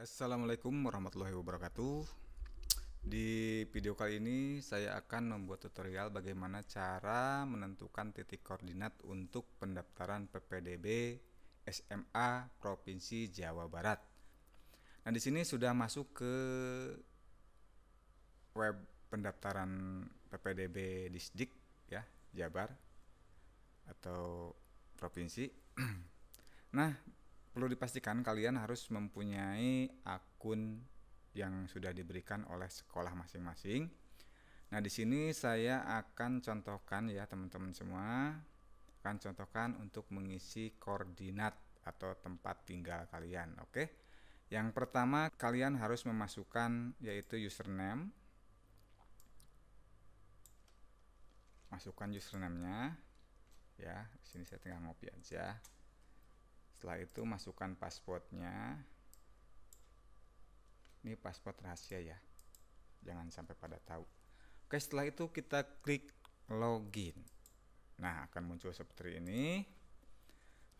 Assalamualaikum warahmatullahi wabarakatuh. Di video kali ini saya akan membuat tutorial bagaimana cara menentukan titik koordinat untuk pendaftaran PPDB SMA Provinsi Jawa Barat. Nah, di sini sudah masuk ke web pendaftaran PPDB Disdik ya, Jabar atau provinsi. nah, perlu dipastikan kalian harus mempunyai akun yang sudah diberikan oleh sekolah masing-masing. Nah, di sini saya akan contohkan ya teman-teman semua, akan contohkan untuk mengisi koordinat atau tempat tinggal kalian, oke? Yang pertama kalian harus memasukkan yaitu username. Masukkan username-nya. Ya, di sini saya tinggal ngopi aja. Setelah itu masukkan passwordnya. Ini paspor rahasia ya. Jangan sampai pada tahu. Oke setelah itu kita klik login. Nah akan muncul seperti ini.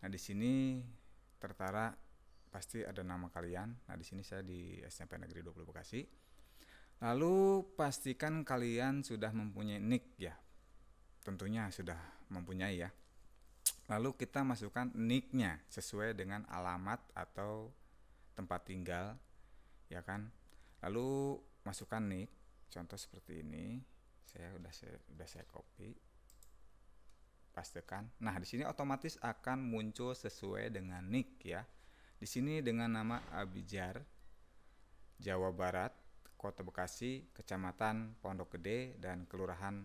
Nah di sini tertara pasti ada nama kalian. Nah di sini saya di SMP Negeri 20 Bekasi. Lalu pastikan kalian sudah mempunyai nick ya. Tentunya sudah mempunyai ya lalu kita masukkan nicknya sesuai dengan alamat atau tempat tinggal ya kan? Lalu masukkan nick contoh seperti ini. Saya udah saya udah saya copy. Pastekan. Nah di sini otomatis akan muncul sesuai dengan nick ya. Di sini dengan nama Abijar Jawa Barat Kota Bekasi Kecamatan Pondok Gede dan Kelurahan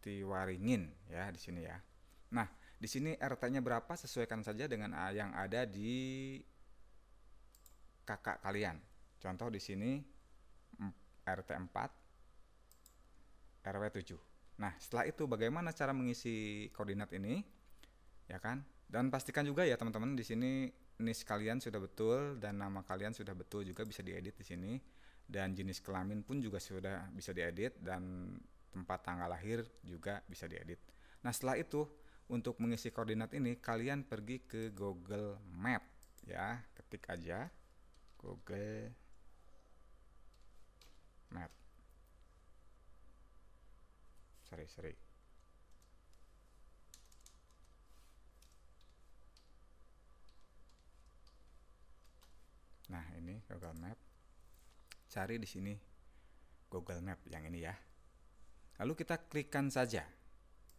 Jatiwaringin ya di sini ya nah di sini RT-nya berapa sesuaikan saja dengan yang ada di kakak kalian. Contoh di sini RT 4 RW 7. Nah, setelah itu bagaimana cara mengisi koordinat ini? Ya kan? Dan pastikan juga ya teman-teman di sini NIS kalian sudah betul dan nama kalian sudah betul juga bisa diedit di sini dan jenis kelamin pun juga sudah bisa diedit dan tempat tanggal lahir juga bisa diedit. Nah, setelah itu untuk mengisi koordinat ini kalian pergi ke Google Map ya, ketik aja Google Map. Sorry sorry. Nah ini Google Map. Cari di sini Google Map yang ini ya lalu kita klikkan saja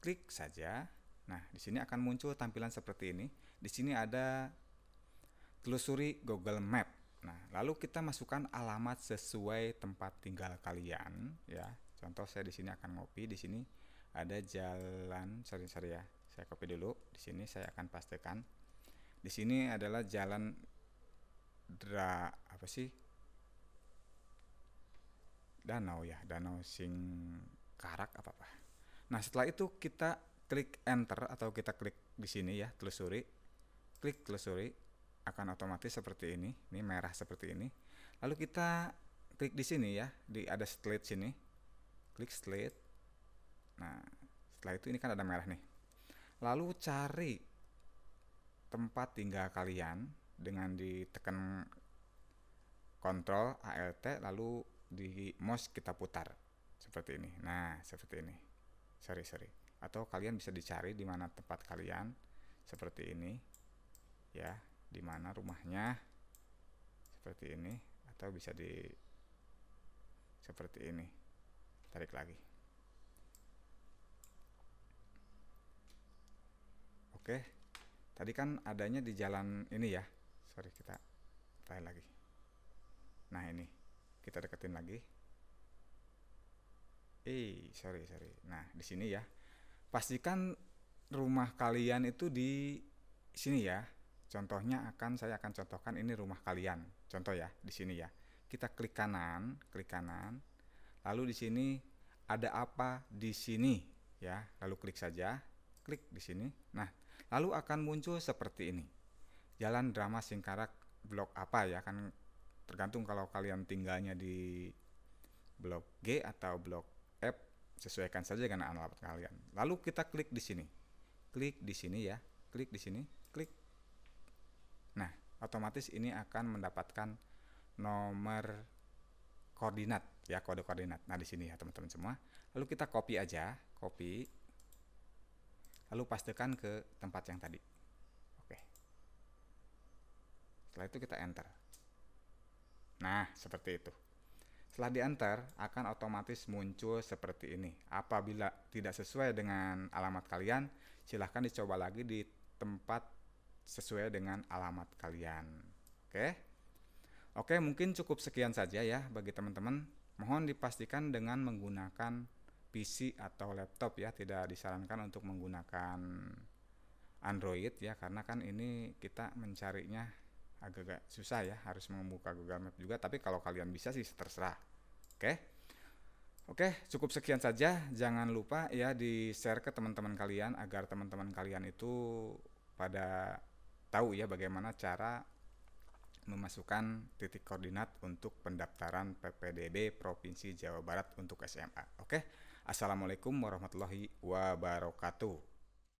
klik saja nah di sini akan muncul tampilan seperti ini di sini ada telusuri Google Map Nah, lalu kita masukkan alamat sesuai tempat tinggal kalian ya. Contoh saya di sini akan ngopi, di sini ada jalan sorry sorry ya. Saya copy dulu. Di sini saya akan pastikan. Di sini adalah jalan dra apa sih? Danau ya, Danau Singkarak apa apa. Nah, setelah itu kita klik enter atau kita klik di sini ya, telusuri. Klik telusuri akan otomatis seperti ini ini merah seperti ini. Lalu kita klik di sini ya di ada slide sini. Klik slide nah setelah itu ini kan ada merah nih. Lalu cari tempat tinggal kalian dengan ditekan kontrol ALT lalu di mouse kita putar seperti ini. Nah seperti ini. Sorry sorry. Atau kalian bisa dicari di mana tempat kalian seperti ini ya. Di mana rumahnya seperti ini atau bisa di seperti ini. Tarik lagi. Oke. Tadi kan adanya di jalan ini ya. Sorry kita try lagi. Nah ini. Kita deketin lagi eh sorry sorry nah di sini ya pastikan rumah kalian itu di sini ya Contohnya akan saya akan contohkan ini rumah kalian. Contoh ya di sini ya. Kita klik kanan, klik kanan. Lalu di sini ada apa di sini ya. Lalu klik saja, klik di sini. Nah, lalu akan muncul seperti ini. Jalan Drama Singkarak blok apa ya kan tergantung kalau kalian tinggalnya di blok G atau blok F sesuaikan saja dengan alamat kalian. Lalu kita klik di sini. Klik di sini ya. Klik di sini, klik. Nah, otomatis ini akan mendapatkan nomor koordinat ya kode koordinat. Nah di sini ya teman-teman semua. Lalu kita copy aja copy. Lalu pastekan ke tempat yang tadi. Oke. Setelah itu kita enter. Nah seperti itu setelah di enter akan otomatis muncul seperti ini. Apabila tidak sesuai dengan alamat kalian silahkan dicoba lagi di tempat sesuai dengan alamat kalian. Oke? Oke mungkin cukup sekian saja ya bagi teman-teman. Mohon dipastikan dengan menggunakan PC atau laptop ya tidak disarankan untuk menggunakan Android ya karena kan ini kita mencarinya agak-agak susah ya harus membuka Google Map juga tapi kalau kalian bisa sih terserah. Oke? Oke cukup sekian saja. Jangan lupa ya di share ke teman-teman kalian agar teman-teman kalian itu pada tahu ya bagaimana cara memasukkan titik koordinat untuk pendaftaran PPDB Provinsi Jawa Barat untuk SMA oke? Assalamualaikum warahmatullahi wabarakatuh